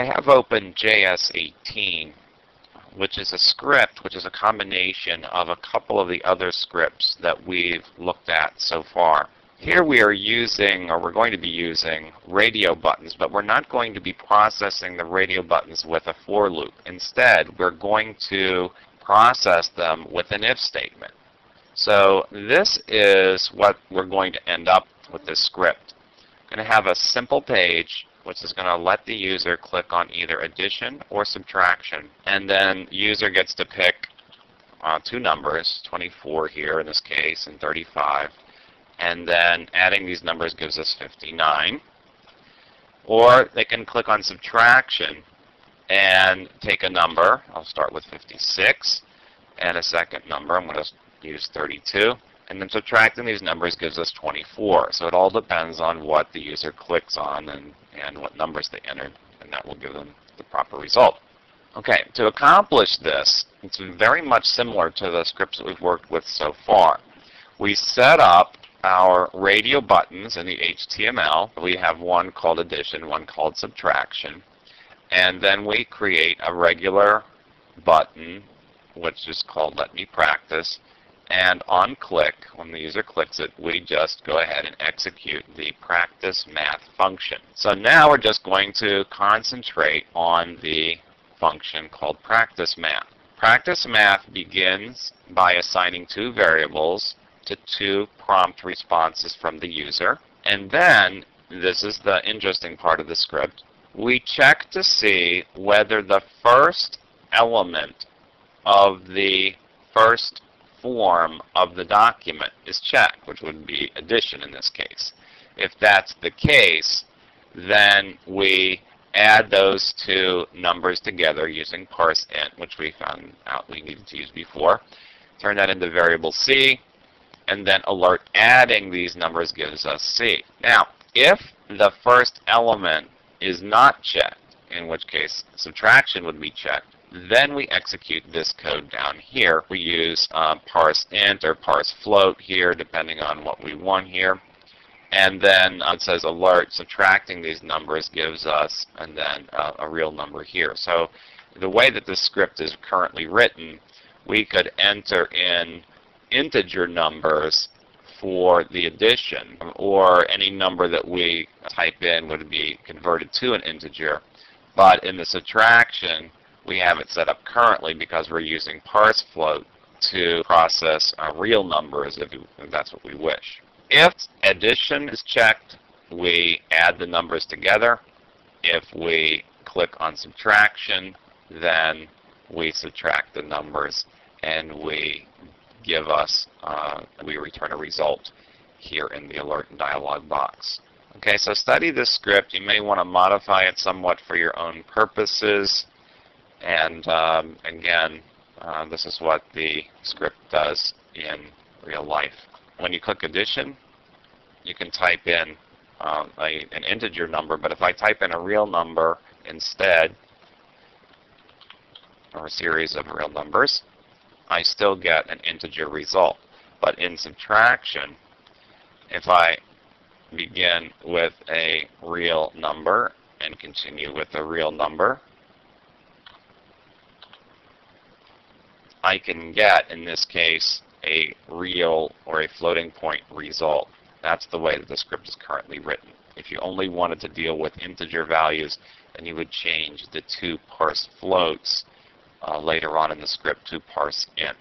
I have open JS18, which is a script which is a combination of a couple of the other scripts that we've looked at so far. Here we are using, or we're going to be using, radio buttons, but we're not going to be processing the radio buttons with a for loop. Instead, we're going to process them with an if statement. So this is what we're going to end up with this script. I'm going to have a simple page which is going to let the user click on either addition or subtraction. And then user gets to pick uh, two numbers, 24 here in this case, and 35 and then adding these numbers gives us 59. Or they can click on subtraction and take a number. I'll start with 56 and a second number. I'm going to use 32. And then subtracting these numbers gives us 24. So it all depends on what the user clicks on and, and what numbers they enter, and that will give them the proper result. Okay, to accomplish this, it's very much similar to the scripts that we've worked with so far. We set up our radio buttons in the HTML. We have one called addition, one called subtraction. And then we create a regular button, which is called Let Me Practice. And on click, when the user clicks it, we just go ahead and execute the practice math function. So now we're just going to concentrate on the function called practice math. Practice math begins by assigning two variables to two prompt responses from the user. And then, this is the interesting part of the script, we check to see whether the first element of the first form of the document is checked, which would be addition in this case. If that's the case, then we add those two numbers together using parse int, which we found out we needed to use before. Turn that into variable c, and then alert adding these numbers gives us C. Now, if the first element is not checked, in which case subtraction would be checked, then we execute this code down here. We use uh, parse int or parse float here, depending on what we want here. And then uh, it says alert, subtracting these numbers gives us, and then uh, a real number here. So the way that this script is currently written, we could enter in integer numbers for the addition, or any number that we type in would be converted to an integer. But in the subtraction, we have it set up currently because we're using parse float to process uh, real numbers if, if that's what we wish. If addition is checked, we add the numbers together. If we click on subtraction, then we subtract the numbers and we give us, uh, we return a result here in the alert and dialog box. Okay, so study this script. You may want to modify it somewhat for your own purposes. And um, again, uh, this is what the script does in real life. When you click addition, you can type in uh, a, an integer number, but if I type in a real number instead, or a series of real numbers, I still get an integer result. But in subtraction, if I begin with a real number and continue with a real number, I can get, in this case, a real or a floating point result. That's the way that the script is currently written. If you only wanted to deal with integer values, then you would change the two parse floats uh, later on in the script to parse int.